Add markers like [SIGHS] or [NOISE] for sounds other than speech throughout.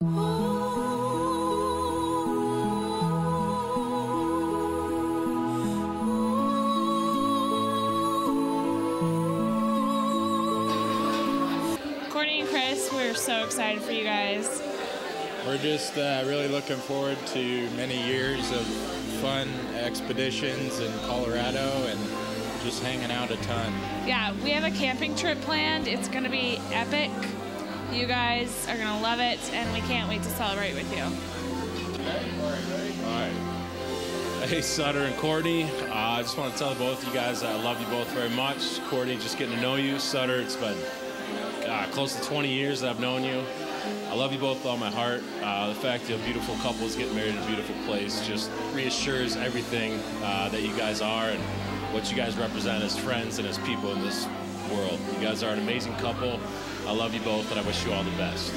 Courtney and Chris, we're so excited for you guys. We're just uh, really looking forward to many years of fun expeditions in Colorado and just hanging out a ton. Yeah, we have a camping trip planned. It's going to be epic. You guys are going to love it, and we can't wait to celebrate with you. All right. Hey, Sutter and Courtney. Uh, I just want to tell both of you guys I love you both very much. Courtney, just getting to know you. Sutter, it's been uh, close to 20 years that I've known you. I love you both with all my heart. Uh, the fact that a beautiful couple is getting married in a beautiful place just reassures everything uh, that you guys are and what you guys represent as friends and as people in this world. You guys are an amazing couple. I love you both, and I wish you all the best.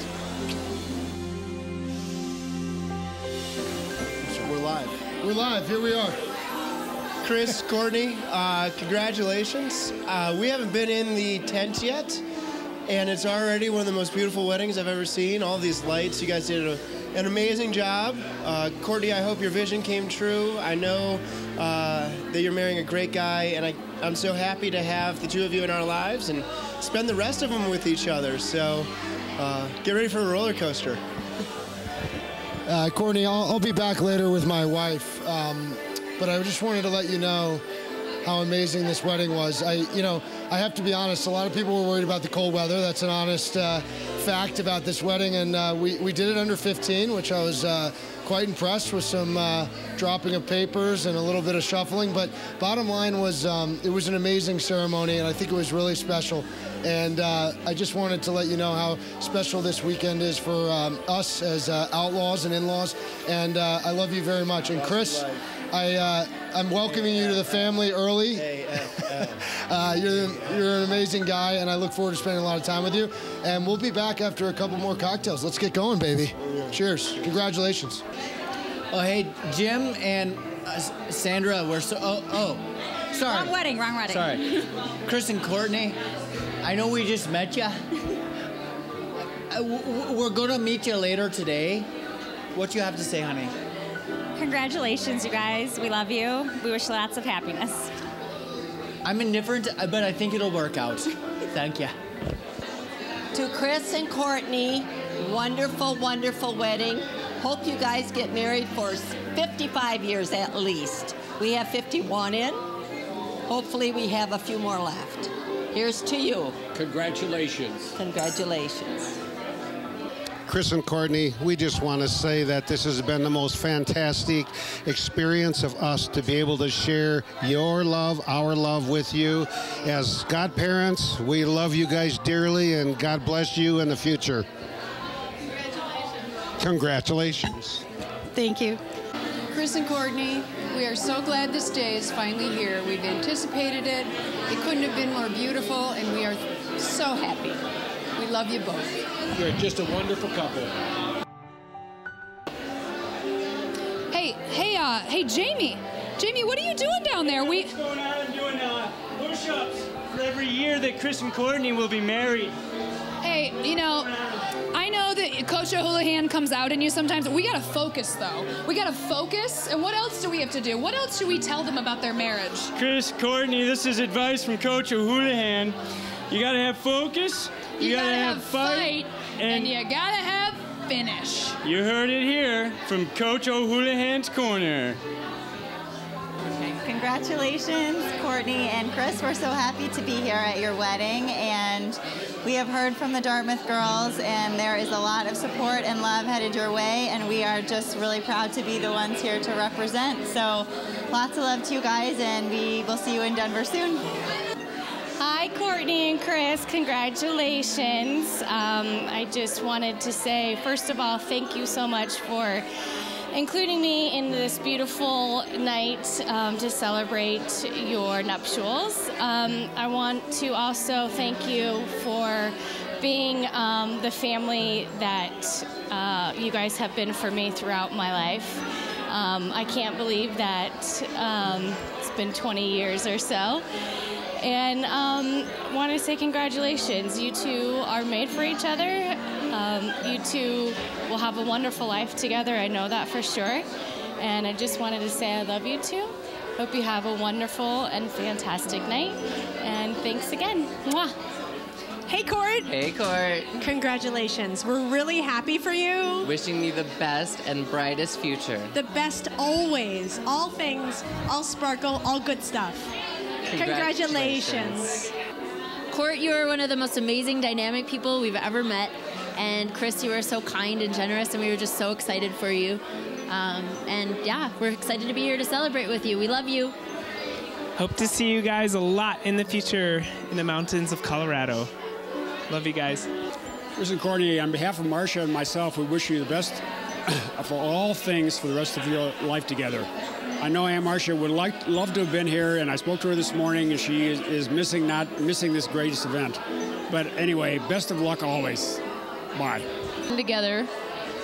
We're live. We're live. Here we are. Chris, Courtney, uh, congratulations. Uh, we haven't been in the tent yet, and it's already one of the most beautiful weddings I've ever seen. All these lights, you guys did a, an amazing job. Uh, Courtney, I hope your vision came true. I know uh, that you're marrying a great guy, and I, I'm so happy to have the two of you in our lives and spend the rest of them with each other. So uh, get ready for a roller coaster. Uh, Courtney, I'll, I'll be back later with my wife, um, but I just wanted to let you know how amazing this wedding was. I, you know, I have to be honest. A lot of people were worried about the cold weather. That's an honest uh, fact about this wedding, and uh, we we did it under 15, which I was uh, quite impressed with some uh, dropping of papers and a little bit of shuffling. But bottom line was, um, it was an amazing ceremony, and I think it was really special. And uh, I just wanted to let you know how special this weekend is for um, us as uh, outlaws and in-laws. And uh, I love you very much. And Chris, I, uh, I'm welcoming you to the family early. [LAUGHS] Uh, you're, you're an amazing guy, and I look forward to spending a lot of time with you. And we'll be back after a couple more cocktails. Let's get going, baby. Cheers. Congratulations. Oh, hey, Jim and uh, Sandra, we're so. Oh, oh, sorry. Wrong wedding, wrong wedding. Sorry. Chris and Courtney, I know we just met you. [LAUGHS] We're gonna meet you later today. What you have to say, honey? Congratulations, you guys. We love you. We wish you lots of happiness. I'm indifferent, but I think it'll work out. Thank you. To Chris and Courtney, wonderful, wonderful wedding. Hope you guys get married for 55 years at least. We have 51 in. Hopefully, we have a few more left. Here's to you. Congratulations. Congratulations. Chris and Courtney, we just want to say that this has been the most fantastic experience of us to be able to share your love, our love with you. As godparents, we love you guys dearly and God bless you in the future. Congratulations. Congratulations. Thank you. Chris and Courtney, we are so glad this day is finally here. We've anticipated it. It couldn't have been more beautiful, and we are so happy. We love you both. You're just a wonderful couple. Hey, hey, uh, hey, Jamie. Jamie, what are you doing down there? We. What's going on? I'm doing uh, push-ups for every year that Chris and Courtney will be married. Hey, you know, I know that Coach O'Houlihan comes out in you sometimes. We gotta focus, though. We gotta focus. And what else do we have to do? What else should we tell them about their marriage? Chris, Courtney, this is advice from Coach O'Houlihan. You gotta have focus. You, You, gotta, gotta, have, have fight, and you gotta have finish. You heard it here from Coach O'Houlihan's corner. Congratulations, Courtney and Chris. We're so happy to be here at your wedding. And we have heard from the Dartmouth girls, and there is a lot of support and love headed your way. And we are just really proud to be the ones here to represent. So lots of love to you guys, and we will see you in Denver soon. Hi, Courtney and Chris. Congratulations. Um, I just wanted to say, first of all, thank you so much for including me in this beautiful night um, to celebrate your nuptials. Um, I want to also thank you for being um, the family that uh, you guys have been for me throughout my life. Um, I can't believe that um, it's been 20 years or so. And um, want to say congratulations. You two are made for each other. Um, you two will have a wonderful life together. I know that for sure. And I just wanted to say I love you two. Hope you have a wonderful and fantastic night. And thanks again. Mwah. Hey, Court. Hey, Court. Congratulations. We're really happy for you. Wishing you the best and brightest future. The best always. All things, all sparkle, all good stuff. Congratulations. Court, you are one of the most amazing, dynamic people we've ever met. And Chris, you are so kind and generous, and we were just so excited for you. Um, and yeah, we're excited to be here to celebrate with you. We love you. Hope to see you guys a lot in the future in the mountains of Colorado. Love you guys. Chris and Courtney, on behalf of Marcia and myself, we wish you the best [COUGHS] for all things for the rest of your life together. I know Aunt Marcia would like love to have been here, and I spoke to her this morning, and she is, is missing not missing this greatest event. But anyway, best of luck always. Bye. Together.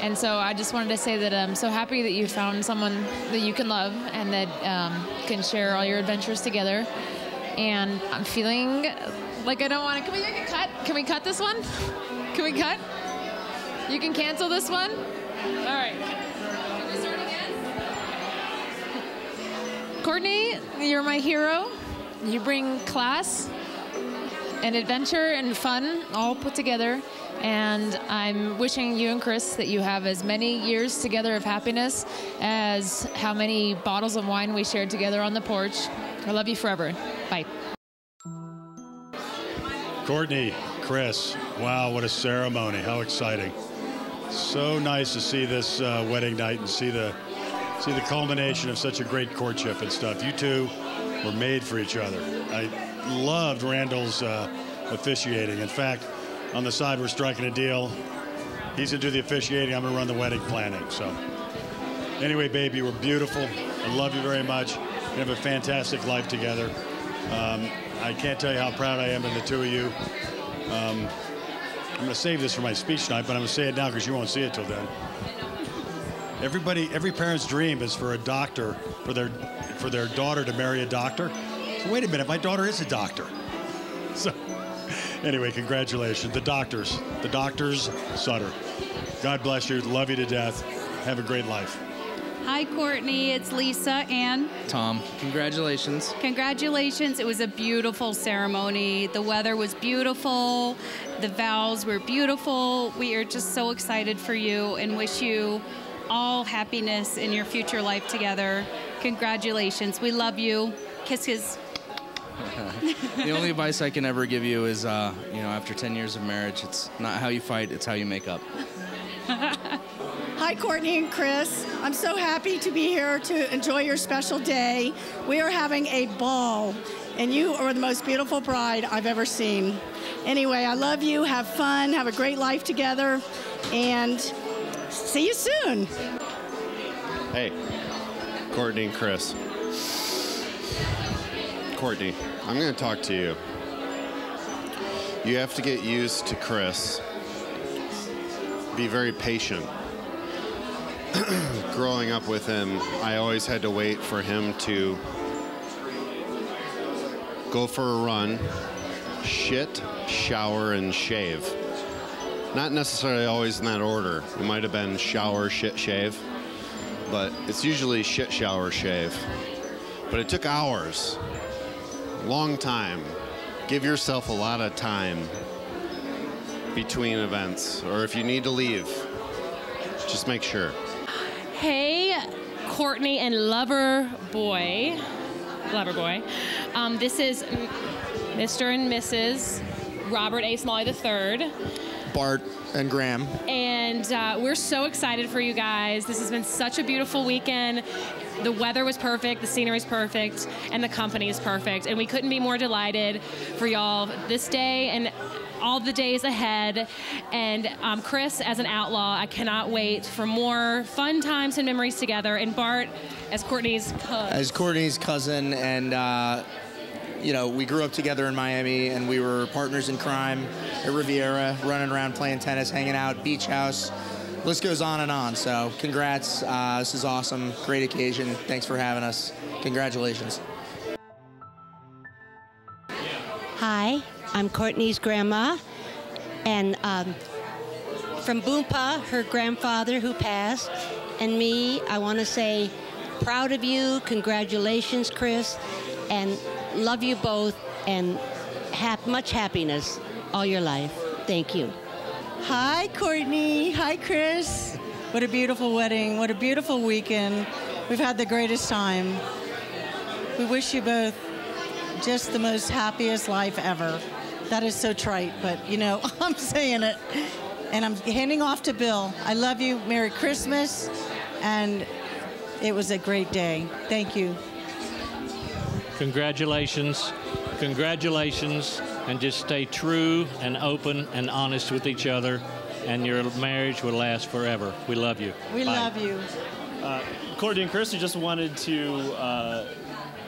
And so I just wanted to say that I'm so happy that you found someone that you can love and that um, can share all your adventures together. And I'm feeling like I don't want to. Can we make a cut? Can we cut this one? Can we cut? You can cancel this one? All right. Courtney, you're my hero. You bring class and adventure and fun all put together. And I'm wishing you and Chris that you have as many years together of happiness as how many bottles of wine we shared together on the porch. I love you forever. Bye. Courtney, Chris, wow, what a ceremony. How exciting. So nice to see this uh, wedding night and see the see the culmination of such a great courtship and stuff. You two were made for each other. I loved Randall's uh, officiating. In fact, on the side, we're striking a deal. He's going to do the officiating. I'm going to run the wedding planning. So, anyway, baby, we're beautiful. I love you very much. We have a fantastic life together. Um, I can't tell you how proud I am of the two of you. Um, I'm going to save this for my speech tonight, but I'm going to say it now because you won't see it till then. Everybody, every parent's dream is for a doctor, for their, for their daughter to marry a doctor. So wait a minute, my daughter is a doctor. [LAUGHS] So anyway, congratulations. The doctors, the doctors, Sutter. God bless you. Love you to death. Have a great life. Hi, Courtney. It's Lisa and Tom, congratulations. Congratulations. It was a beautiful ceremony. The weather was beautiful. The vows were beautiful. We are just so excited for you and wish you all happiness in your future life together. Congratulations. We love you. Kisses. [LAUGHS] the only advice I can ever give you is, uh, you know, after 10 years of marriage, it's not how you fight, it's how you make up. [LAUGHS] Hi, Courtney and Chris. I'm so happy to be here to enjoy your special day. We are having a ball, and you are the most beautiful bride I've ever seen. Anyway, I love you. Have fun. Have a great life together. And see you soon. Hey, Courtney and Chris. Courtney, I'm going to talk to you. You have to get used to Chris. Be very patient. [CLEARS THROAT] Growing up with him, I always had to wait for him to go for a run, shit, shower, and shave. Not necessarily always in that order. It might have been shower, shit, shave, but it's usually shit, shower, shave. But it took hours, long time. Give yourself a lot of time between events, or if you need to leave, just make sure. Hey, Courtney and Lover Boy. Lover Boy. Um, this is Mr. and Mrs. Robert A. Smalley III. Bart and Graham. And uh, we're so excited for you guys. This has been such a beautiful weekend. The weather was perfect, the scenery is perfect, and the company is perfect. And we couldn't be more delighted for y'all this day and all the days ahead. And um, Chris, as an outlaw, I cannot wait for more fun times and memories together. And Bart, as Courtney's cousin. As Courtney's cousin, and uh, you know, we grew up together in Miami, and we were partners in crime at Riviera, running around playing tennis, hanging out, beach house. List goes on and on. So, congrats. Uh, this is awesome. Great occasion. Thanks for having us. Congratulations. Hi, I'm Courtney's grandma, and um, from Boompa, her grandfather who passed, and me, I want to say proud of you. Congratulations, Chris, and love you both, and have much happiness all your life. Thank you. Hi, Courtney. Hi, Chris. What a beautiful wedding. What a beautiful weekend. We've had the greatest time. We wish you both just the most happiest life ever. That is so trite, but you know, [LAUGHS] I'm saying it. And I'm handing off to Bill. I love you. Merry Christmas. And it was a great day. Thank you. Congratulations. Congratulations. And just stay true and open and honest with each other, and your marriage will last forever. We love you. We Bye. love you. Uh, Courtney and Chris, we just wanted to uh,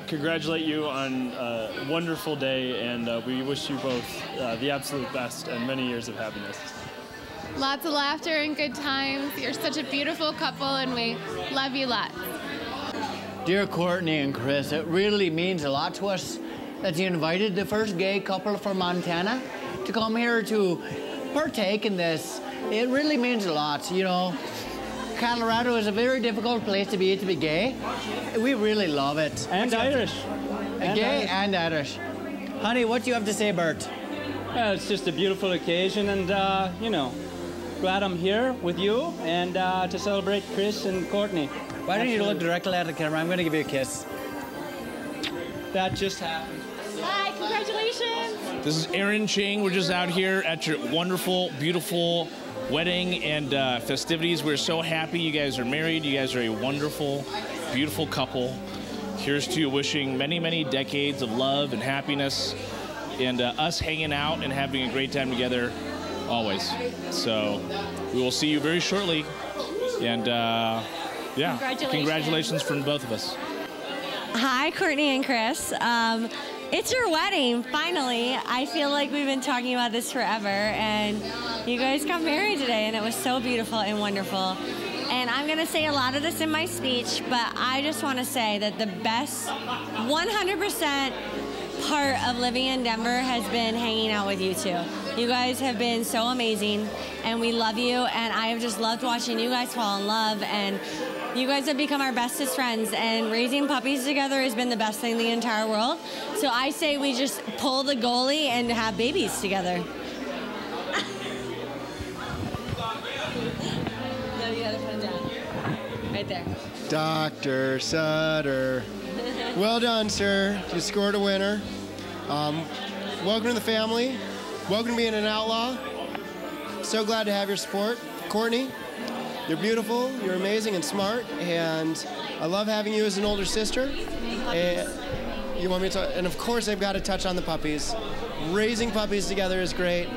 congratulate you on a wonderful day, and uh, we wish you both uh, the absolute best and many years of happiness. Lots of laughter and good times. You're such a beautiful couple, and we love you lots. Dear Courtney and Chris, it really means a lot to us that you invited the first gay couple from Montana to come here to partake in this. It really means a lot, you know. Colorado is a very difficult place to be to be gay. We really love it. And What do you have Irish. And gay Irish. and Irish. Honey, what do you have to say, Bert? Well, it's just a beautiful occasion, and uh, you know, glad I'm here with you and uh, to celebrate Chris and Courtney. Why don't you look directly at the camera? I'm going to give you a kiss. That just happened. Hi, congratulations. This is Aaron Ching. We're just out here at your wonderful, beautiful wedding and uh, festivities. We're so happy you guys are married. You guys are a wonderful, beautiful couple. Here's to you wishing many, many decades of love and happiness and uh, us hanging out and having a great time together always. So we will see you very shortly. And uh, yeah, Congratulations. congratulations from both of us. Hi, Courtney and Chris. Um, it's your wedding, finally. I feel like we've been talking about this forever, and you guys got married today, and it was so beautiful and wonderful. And I'm going to say a lot of this in my speech, but I just want to say that the best 100% part of living in Denver has been hanging out with you two. You guys have been so amazing, and we love you, and I have just loved watching you guys fall in love, and you guys have become our bestest friends, and raising puppies together has been the best thing in the entire world. So I say we just pull the goalie and have babies together. [LAUGHS] down. Right there. Dr. Sutter. Well done, sir. You scored a winner. Um, welcome to the family. Welcome to being an outlaw. So glad to have your support. Courtney, you're beautiful, you're amazing and smart, and I love having you as an older sister. And you want me to talk? And of course, I've got to touch on the puppies. Raising puppies together is great.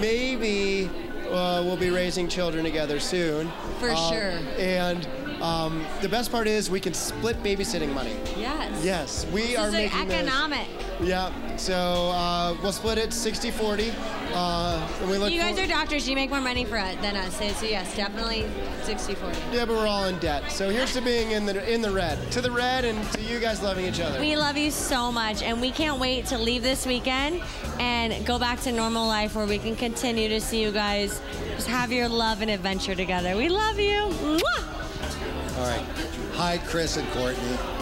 Maybe uh, we'll be raising children together soon. For Um, sure. And um, the best part is we can split babysitting money. Yes. Yes, we This are is making this. economic. Yeah, so uh, we'll split it 60 40. Uh, we look You guys for- are doctors. You make more money for it than us. So, yes, definitely 60 40. Yeah, but we're all in debt. So here's to being in the in the red. To the red and to you guys loving each other. We love you so much, and we can't wait to leave this weekend and go back to normal life where we can continue to see you guys just have your love and adventure together. We love you. Mwah! All right. Hi, Chris and Courtney.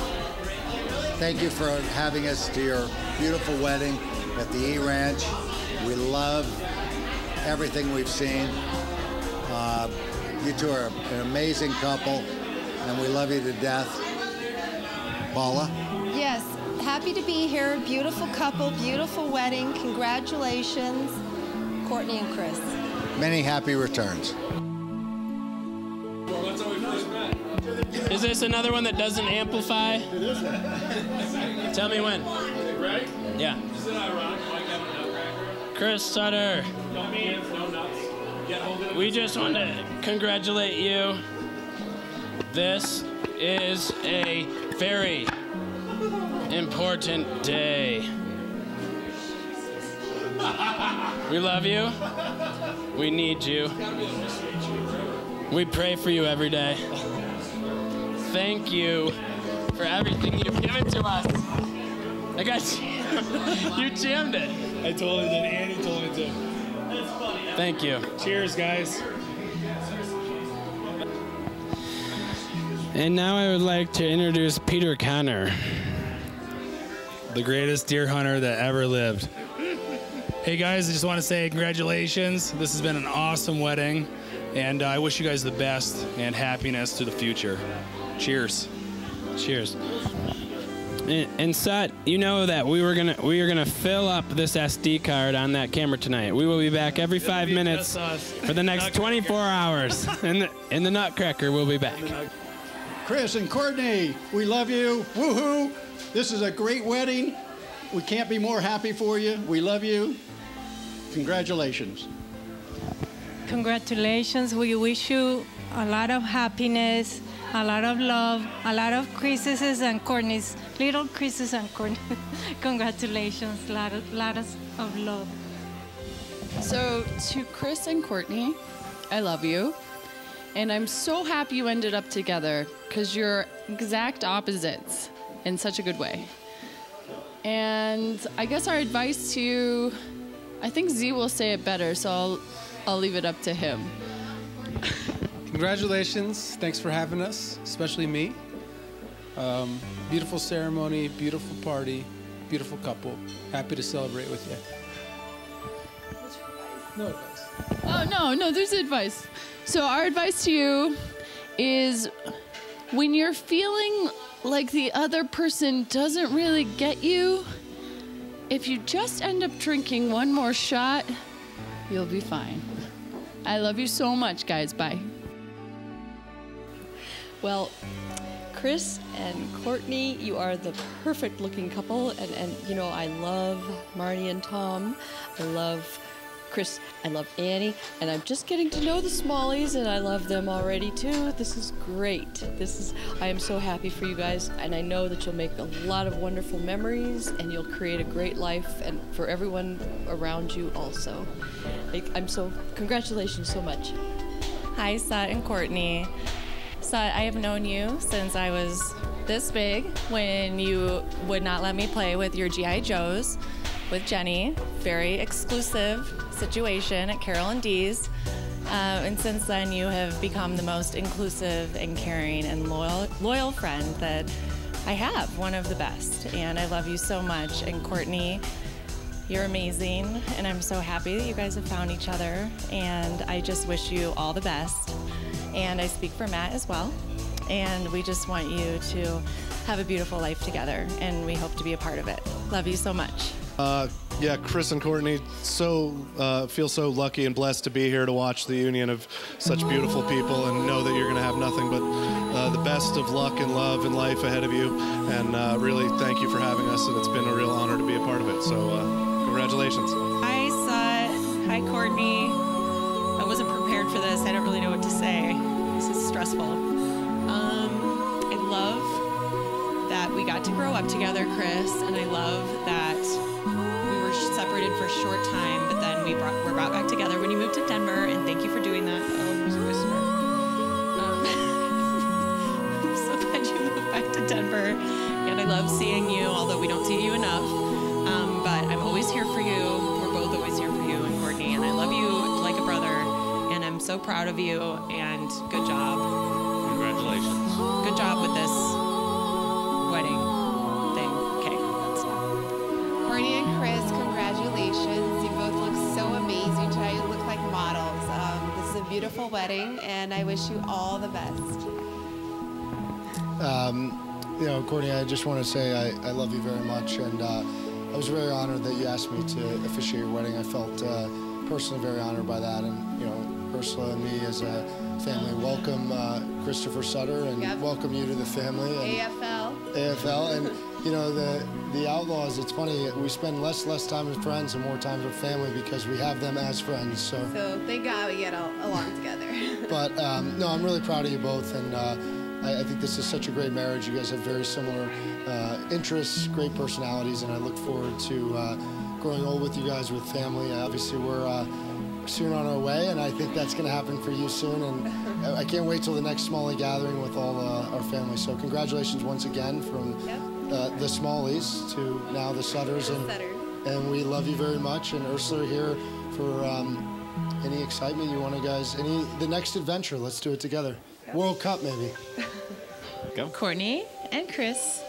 Thank you for having us to your beautiful wedding at the E Ranch. We love everything we've seen. Uh, you two are an amazing couple, and we love you to death. Paula? Yes, happy to be here. Beautiful couple, beautiful wedding. Congratulations, Courtney and Chris. Many happy returns. Is this another one that doesn't amplify? Tell me when. Right? Yeah. Is it ironic? Chris Sutter, No means, no nuts. Get hold of it. we just want to congratulate you. This is a very important day. We love you. We need you. We pray for you every day thank you for everything you've given to us. I guess [LAUGHS] you jammed it. I totally did. Andy told me to. Thank you. Cheers, guys. And now I would like to introduce Peter Connor, the greatest deer hunter that ever lived. Hey guys, I just want to say congratulations. This has been an awesome wedding, and uh, I wish you guys the best and happiness to the future. Cheers. Cheers. And, and Sut, you know that we were gonna we are gonna fill up this SD card on that camera tonight. We will be back every five minutes for the next 24 hours. In the in the Nutcracker, we'll be back. Chris and Courtney, we love you. Woohoo! This is a great wedding. We can't be more happy for you. We love you. Congratulations. Congratulations. We wish you a lot of happiness, a lot of love, a lot of Chris's and Courtney's, little Chris's and Courtney. [LAUGHS] Congratulations. Lot of, of love. So, to Chris and Courtney, I love you. And I'm so happy you ended up together because you're exact opposites in such a good way. And I guess our advice to you, I think Z will say it better, so I'll, I'll leave it up to him. [LAUGHS] Congratulations. Thanks for having us, especially me. Um, beautiful ceremony, beautiful party, beautiful couple. Happy to celebrate with you. What's your advice? No advice. Oh, no, no, there's advice. So, our advice to you is when you're feeling like the other person doesn't really get you, if you just end up drinking one more shot, you'll be fine. I love you so much, guys. Bye. Well, Chris and Courtney, you are the perfect looking couple. And, and you know, I love Marty and Tom. I love Chris. I love Annie. And I'm just getting to know the Smalleys, and I love them already too. This is great. This is, I am so happy for you guys. And I know that you'll make a lot of wonderful memories and you'll create a great life and for everyone around you also. I'm so, congratulations so much. Hi, Sut and Courtney. I have known you since I was this big when you would not let me play with your G.I. Joes with Jenny. Very exclusive situation at Carol and Dee's. Uh, and since then, you have become the most inclusive and caring and loyal, loyal friend that I have, one of the best. And I love you so much. And Courtney, you're amazing, and I'm so happy that you guys have found each other. And I just wish you all the best. And I speak for Matt as well. And we just want you to have a beautiful life together, and we hope to be a part of it. Love you so much. Uh, yeah, Chris and Courtney, so uh, feel so lucky and blessed to be here to watch the union of such beautiful people, and know that you're going to have nothing but uh, the best of luck and love and life ahead of you. And uh, really, thank you for having us, and it's been a real honor to be a part of it. So, uh, congratulations. Hi, Sut. Hi, Courtney. This. I don't really know what to say. This is stressful. Um, I love that we got to grow up together, Chris, and I love that we were separated for a short time, but then we brought, were brought back together when you moved to Denver, and thank you for doing that. Oh, there's a whisper. Um, [LAUGHS] I'm so glad you moved back to Denver, and I love seeing you, although we don't see you enough. Um, but I'm always here for so proud of you, and good job. Congratulations. Good job with this wedding thing. Okay, that's Courtney and Chris, congratulations. You both look so amazing tonight. You look like models. Um, this is a beautiful wedding, and I wish you all the best. Um, you know, Courtney, I just want to say I, I love you very much, and uh, I was very honored that you asked me to officiate your wedding. I felt uh, personally very honored by that, and you know, Ursula and me as a family welcome uh, Christopher Sutter and Yep. welcome you to the family. And, AFL. AFL, and [LAUGHS] you know the the Outlaws. It's funny we spend less less time with friends and more time with family because we have them as friends. So. So thank God we get all, along together. [LAUGHS] But um, no, I'm really proud of you both, and uh, I, I think this is such a great marriage. You guys have very similar uh, interests, great personalities, and I look forward to uh, growing old with you guys with family. Obviously, we're uh, soon on our way, and I think that's going to happen for you soon. And I I can't wait till the next Smalley gathering with all uh, our family. So congratulations once again from uh, the Smalleys to now the Sutters, and and we love you very much. And Ursula here for. Um, any excitement you want to guys? Any the next adventure? Let's do it together. World Cup maybe. Courtney and Chris.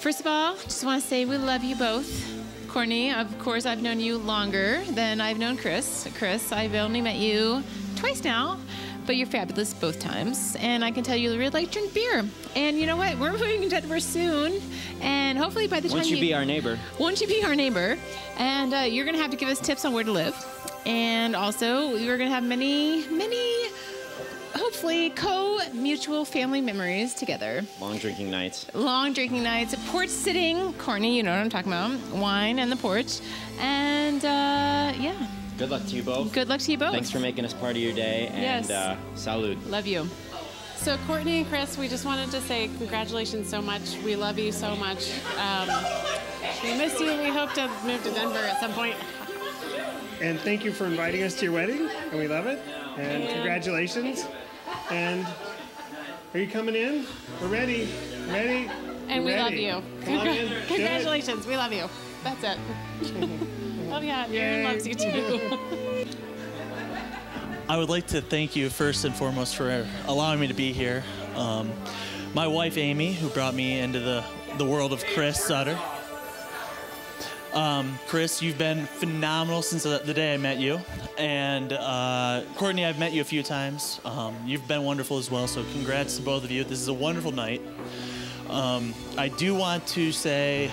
First of all, just want to say we love you both. Courtney, of course, I've known you longer than I've known Chris. Chris, I've only met you twice now, but you're fabulous both times. And I can tell you really like drink beer. And you know what? We're moving to Denver soon, and hopefully by the time Won't you be our neighbor? won't you be our neighbor? And uh, you're going to have to give us tips on where to live. And also, we're going to have many, many, hopefully, co mutual family memories together. Long drinking nights. Long drinking nights, porch sitting. Courtney, you know what I'm talking about. Wine and the porch. And uh, yeah, Good luck to you both. good luck to you both. Thanks for making us part of your day. And Yes. uh, salud. Love you. So, Courtney and Chris, we just wanted to say congratulations so much. We love you so much. Um, we miss you. We hope to move to Denver at some point. And thank you for inviting us to your wedding, and we love it. And And- congratulations. And are you coming in? We're ready. Ready? And we Ready. love you. Come on in. [LAUGHS] Congratulations. We love you. That's it. [LAUGHS] oh, yeah. Aaron loves you too. [LAUGHS] I would like to thank you first and foremost for allowing me to be here. Um, my wife Amy, who brought me into the, the world of Chris Sutter. Um, Chris, you've been phenomenal since the, day I met you. And uh, Courtney, I've met you a few times. Um, you've been wonderful as well, so congrats to both of you. This is a wonderful night. Um, I do want to say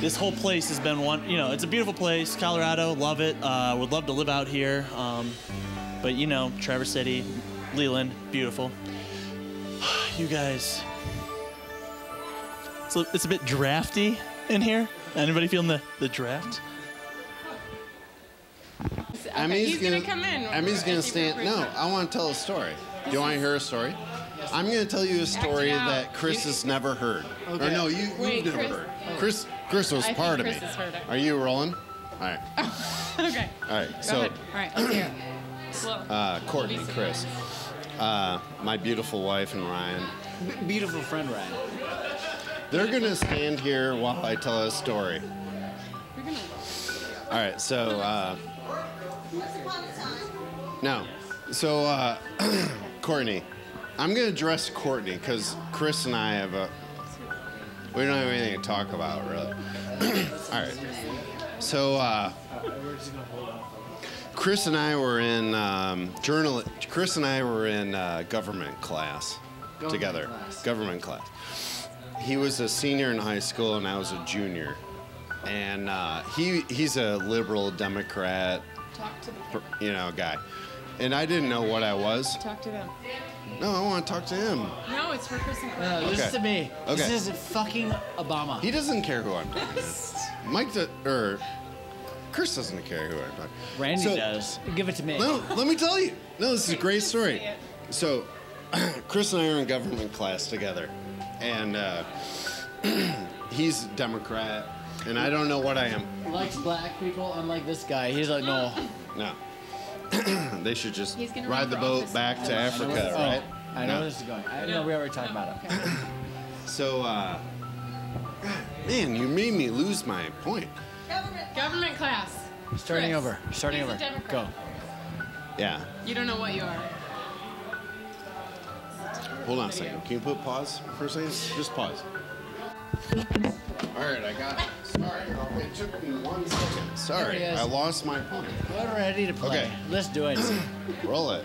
this whole place has been one, you know, it's a beautiful place. Colorado, love it. Uh, would love to live out here. Um, but, you know, Traverse City, Leland, beautiful. [SIGHS] You guys, it's a, it's a bit drafty in here. Anybody feeling the, the draft? Emmy's he's gonna come in. Emmy's gonna stand. No, I want to tell a story. Do you want to hear a story? I'm gonna tell you a story that Chris has never heard. Okay. Or no, you, Wait, you've never Chris- heard. oh. Chris, Chris was I think part of Chris me. has heard it. Are you rolling? All right. [LAUGHS] okay. All right. Go so, ahead. All right, let's hear it. Uh, Courtney, Chris, uh, my beautiful wife, and Ryan. beautiful friend Ryan. They're gonna stand here while I tell a story. All right. So. Uh, no. So, uh, [CLEARS THROAT] Courtney, I'm going to address Courtney because Chris and I have a. We don't have anything to talk about, really. [CLEARS THROAT] All right. So, uh, Chris and I were in um, journal. Chris and I were in uh, government class Government together. class. Government class. He was a senior in high school, and I was a junior. And uh, he he's a liberal Democrat, Talk to the you know, guy. And I didn't know what I was. Talk to them. No, I want to talk to him. No, it's for Chris and Chris. No, this is to me. Okay. This is fucking Obama. He doesn't care who I'm talking to. Mike, do, or Chris doesn't care who I'm talking. to. Randy So- does. Give it to me. No, let me tell you. No, this is a great [LAUGHS] story. So, [CLEARS THROAT] Chris and I are in government class together, and uh, [CLEARS THROAT] he's Democrat, and I don't know what I am. Likes black people, unlike this guy. He's like, no. [LAUGHS] No. [CLEARS THROAT] they should just ride the boat office. back to I know where- Africa, oh, right? I know No. where this is going. I know we already talked about it. [CLEARS THROAT] [LAUGHS] So, uh, man, you made me lose my point. Government class. Starting Chris. over. Starting He's over. Democrat. Go. Yeah. You don't know what you are. Hold on a second. Can you put pause for a second? Just pause. All right, I got it. Sorry. It took me one second. Sorry. I lost my point. We're ready to play. Okay. Let's do it. [CLEARS THROAT] Roll it.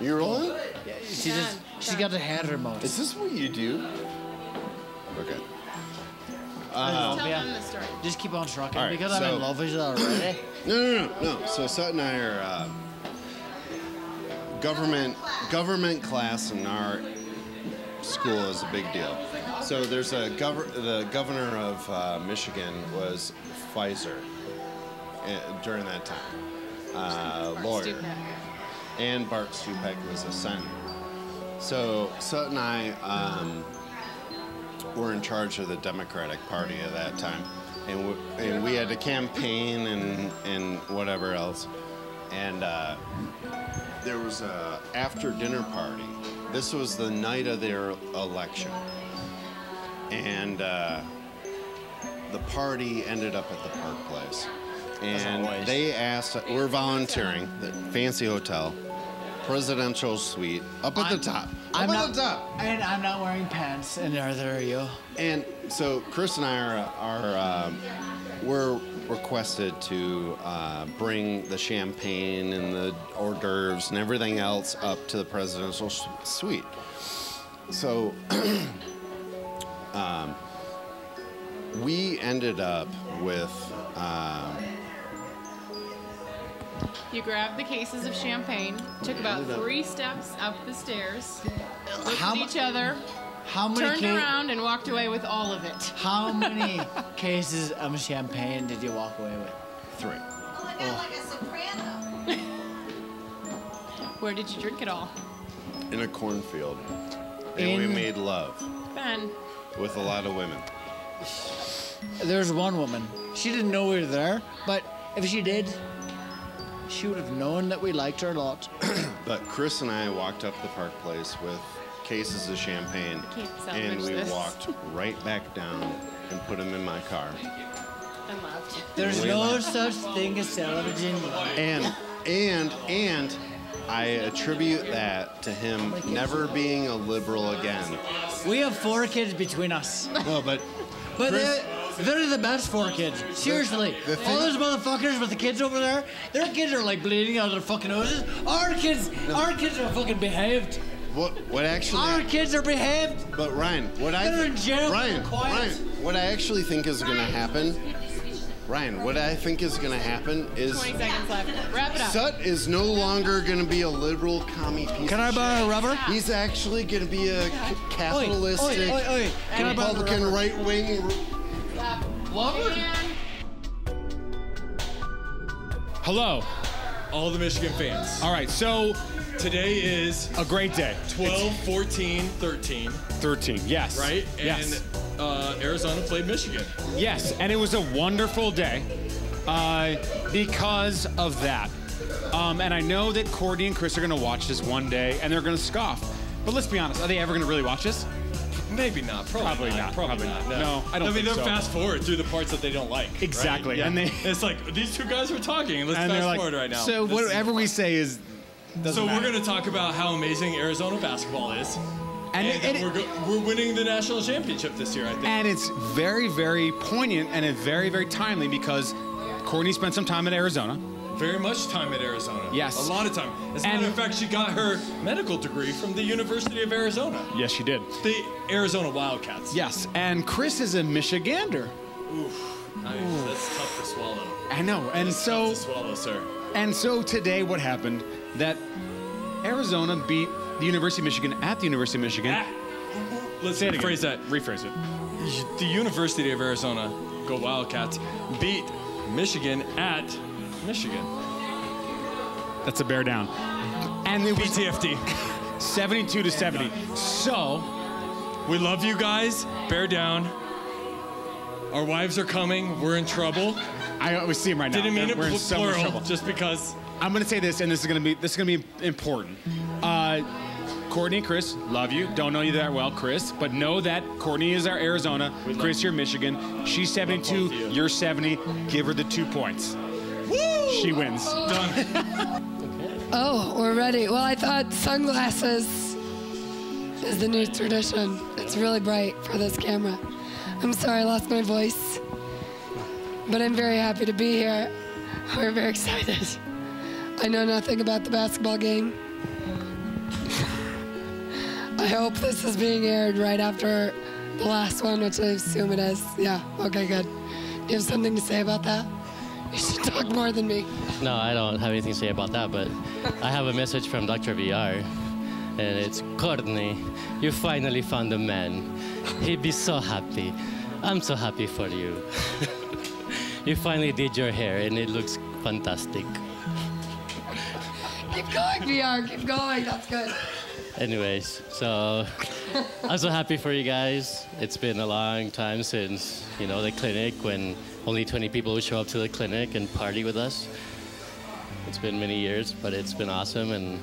You rolling? Yeah, she just, she's got the hand remote. Is this what you do? Okay. Uh, Tell yeah. them the story. Just keep on trucking All right, because I'm so- in love with you already. [CLEARS THROAT] No, no, no, no. So Sut and I are uh, government government class in our school is a big deal. So there's a governor. The governor of uh, Michigan was Pfizer uh, during that time, uh, lawyer, and Bart Stupak was a senator. So Sut and I um, were in charge of the Democratic Party at that time, and we, and we had to campaign and and whatever else, and uh, there was a after dinner party. This was the night of their election, and uh, the party ended up at the Park Place, and they asked. We're volunteering, the fancy hotel, presidential suite up at the top. Up I'm at not, the top. And I'm not wearing pants, and neither are you. And so Chris and I are, are um, we're requested to uh, bring the champagne and the hors d'oeuvres and everything else up to the presidential suite. So [CLEARS THROAT] um, we ended up with. Um, You grabbed the cases of champagne, took about three steps up the stairs, looked How at each other, How many turned ca- around, and walked away with all of it. How [LAUGHS] many cases of champagne did you walk away with? Three. [LAUGHS] Where did you drink it all? in a cornfield, and we made love Ben. with a lot of women. There's one woman. She didn't know we were there, but if she did, she would have known that we liked her a lot. [CLEARS THROAT] But Chris and I walked up the Park Place with cases of champagne, and we this. walked right back down and put them in my car. And left. There's We no left. such thing as salvaging. And and and I attribute that to him never being a liberal again. We have four kids between us. No, but But Chris- they're, they're the best four kids. Seriously. the All thing- those motherfuckers with the kids over there, their kids are like bleeding out of their fucking noses. Our kids, our kids are fucking behaved. What what actually? Our kids are behaved. But Ryan, what I They're in jail. Ryan, quiet. Ryan, what I actually think is going to happen. Ryan, what I think is going to happen is 20 seconds left. Wrap it up. Sut is no longer going to be a liberal commie piece. Can I of buy a rubber? He's actually going to be a c- capitalistic, oi, oi, oi. Republican, rubber? Right. Hello. All the Michigan fans. All right, so Today is a great day. 12, 14, 13, 13, yes. right? And Yes. uh, Arizona played Michigan. Yes, and it was a wonderful day uh, because of that. Um, and I know that Cordy and Chris are going to watch this one day and they're going to scoff. But let's be honest, are they ever going to really watch this? Maybe not. Probably, Probably not. not, Probably, probably not. not. No, No, I don't I mean, think they're so. fast forward through the parts that they don't like. right? Exactly, Yeah. and they- it's like these two guys were talking. Let's and fast they're like, forward right now. so This whatever we say is. doesn't so we're going to talk about how amazing Arizona basketball is, And and, it- that we're, go- we're winning the national championship this year. I think. And it's very, very poignant and it's very, very timely because Courtney spent some time in Arizona. Very much time at Arizona. Yes. A lot of time. As a And- matter of fact, she got her medical degree from the University of Arizona. Yes, she did. The Arizona Wildcats. Yes, and Chris is a Michigander. Oof. I mean, that's tough to swallow. I know, and That's so tough to swallow, sir. and so today, what happened? That Arizona beat the University of Michigan at the University of Michigan. Ah. Let's Say it again. rephrase that. Rephrase it. The University of Arizona, go Wildcats, beat Michigan at Michigan. That's a bear down. And it was BTFD. 72 to 70. So We love you guys. Bear down. Our wives are coming. We're in trouble. I we see him right now. Didn't mean it We're in pl- so much plural, trouble. just because. I'm gonna say this, and this is gonna be this is gonna be important. Uh, Courtney and Chris, love you. Don't know you that well, Chris, but know that Courtney is our Arizona. Chris, you're Michigan. She's 72. You're 70. Give her the two points. She wins. Done. [LAUGHS] Oh, we're ready. Well, I thought sunglasses is the new tradition. It's really bright for this camera. I'm sorry I lost my voice, but I'm very happy to be here. We're very excited. I know nothing about the basketball game. [LAUGHS] I hope this is being aired right after the last one, which I assume it is. Yeah, okay, good. Do you have something to say about that? You should talk more than me. No, I don't have anything to say about that, but I have a message from Dr. VR, and it's Courtney, you finally found a man. He'd be so happy. I'm so happy for you. [LAUGHS] you finally did your hair, and it looks fantastic. Keep going, VR. Keep going. That's good. Anyways, so I'm so happy for you guys. It's been a long time since, you know, the clinic when only 20 people would show up to the clinic and party with us. It's been many years, but it's been awesome and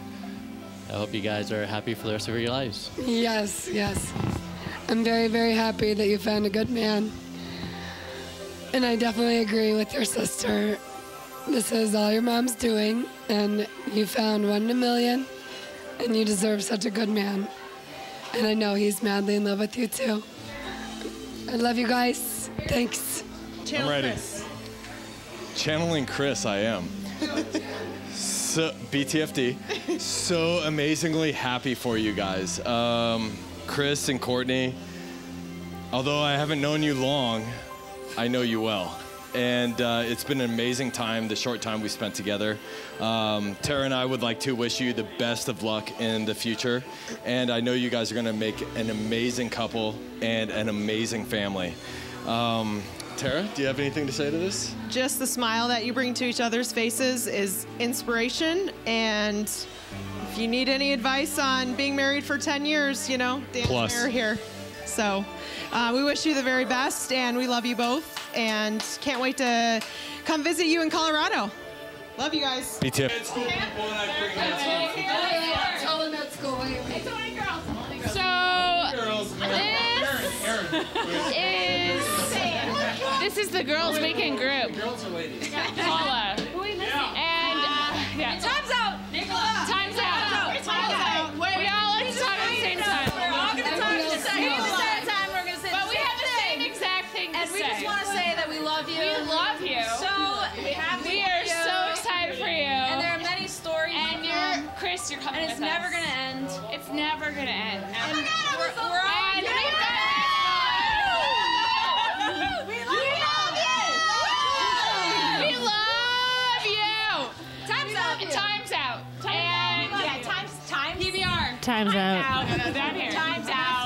I hope you guys are happy for the rest of your lives. Yes, yes. I'm very, very happy that you found a good man. And I definitely agree with your sister. This is all your mom's doing, and you found one in a million. And you deserve such a good man. And I know he's madly in love with you too. I love you guys. Thanks. I'm ready. Channeling Chris, I am. so BTFD, so amazingly happy for you guys. Um, Chris and Courtney, although I haven't known you long, I know you well. And uh, it's been an amazing time, the short time we spent together. Um, Tara and I would like to wish you the best of luck in the future. And I know you guys are going to make an amazing couple and an amazing family. Um, Tara, do you have anything to say to this? Just the smile that you bring to each other's faces is inspiration. And if you need any advice on being married for 10 years, you know, Dan Plus. here. So uh, we wish you the very best, and we love you both, and can't wait to come visit you in Colorado. Love you guys. BTF. So this [LAUGHS] is this is the girls' weekend group. You're coming And it's with never us. gonna end. It's never gonna end. Oh my God, I was so we're all And we've we've got We love you. We love you. Time's out. Time's out. Yeah, time's time. PBR. Time's out. No, no, down here. Time's out.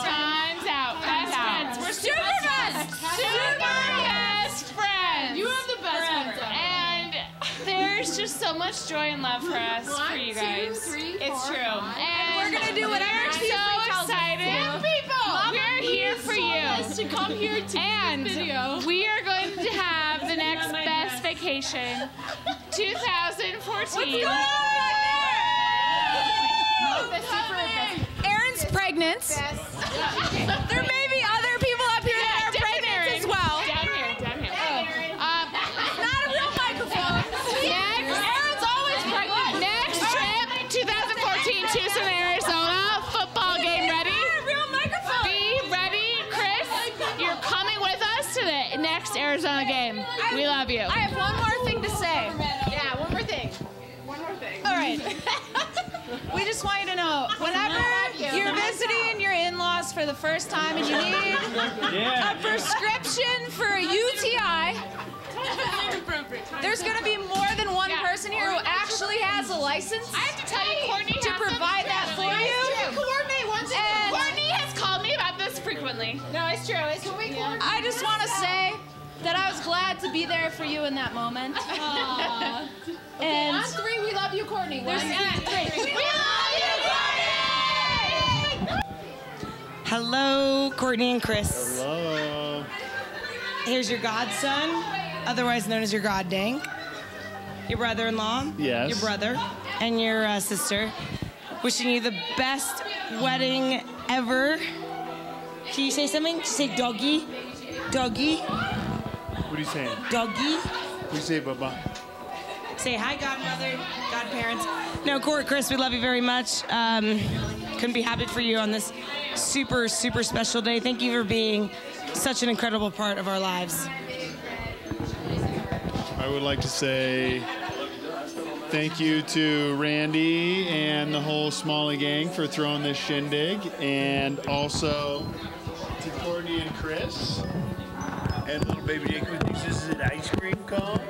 There's just so much joy and love for us, One, for you two, guys. three, it's four, true. five. And And we're gonna do whatever we're so tells us to excited. do. People, we're here for you. us to come here to and video. we are going to have the next best vacation, [LAUGHS] 2014. Aaron's pregnant. there may be [LAUGHS] we just want you to know whenever you're visiting your in laws for the first time and you need Yeah. a prescription for a UTI, there's going to be more than one person here who actually has a license. I have to tell you, Courtney to provide that for It's you. true. Courtney wants. And- Courtney has called me about this frequently. No, it's true. It's when we I just want to say that I was glad to be there for you in that moment. Aw. [LAUGHS] And on three, we love you, Courtney. One, There's- two. We [LAUGHS] We love you, Courtney! Hello, Courtney and Chris. Hello. Here's your godson, otherwise known as your goddang, your brother-in-law, Yes. your brother, and your uh, sister. Wishing you the best wedding ever. Can you say something? Can you say doggy? Doggy? What are you saying? Doggy? What do you say, Bubba? Say hi, godmother, godparents. No, Court, Chris, we love you very much. Um, couldn't be happy for you on this super, super special day. Thank you for being such an incredible part of our lives. I would like to say thank you to Randy and the whole Smalley gang for throwing this shindig, and also to Courtney and Chris. And little baby Jacob thinks this is an ice cream cone.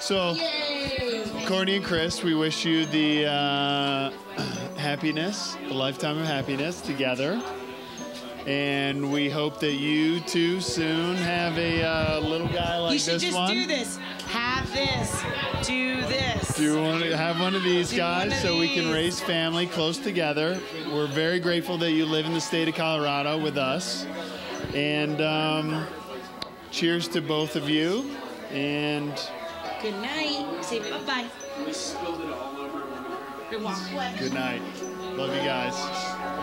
So, Courtney and Chris, we wish you the uh, [CLEARS THROAT] happiness, a lifetime of happiness together. And we hope that you two soon have a uh, little guy like you should this just one. do this. Have this. Do this. Do you want to have one of these Do guys of so we can raise family close together? We're very grateful that you live in the state of Colorado with us. And um, cheers to both of you. And Good night. Say bye bye. good night. Love you guys.